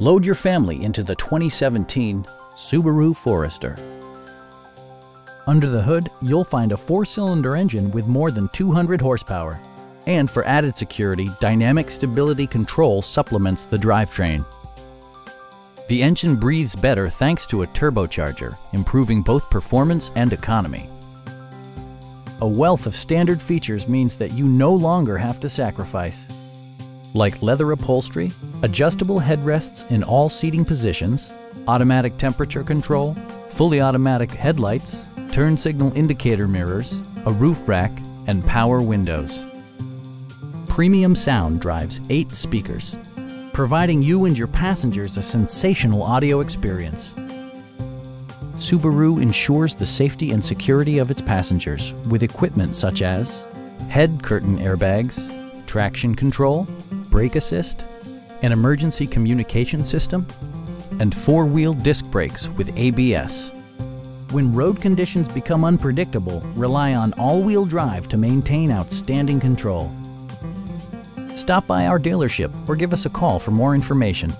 Load your family into the 2017 Subaru Forester. Under the hood, you'll find a four-cylinder engine with more than 200 horsepower. And for added security, Dynamic Stability Control supplements the drivetrain. The engine breathes better thanks to a turbocharger, improving both performance and economy. A wealth of standard features means that you no longer have to sacrifice. Like leather upholstery, adjustable headrests in all seating positions, automatic temperature control, fully automatic headlights, turn signal indicator mirrors, a roof rack, and power windows. Premium sound drives eight speakers, providing you and your passengers a sensational audio experience. Subaru ensures the safety and security of its passengers with equipment such as head curtain airbags, traction control, brake assist, an emergency communication system, and four-wheel disc brakes with ABS. When road conditions become unpredictable, rely on all-wheel drive to maintain outstanding control. Stop by our dealership or give us a call for more information.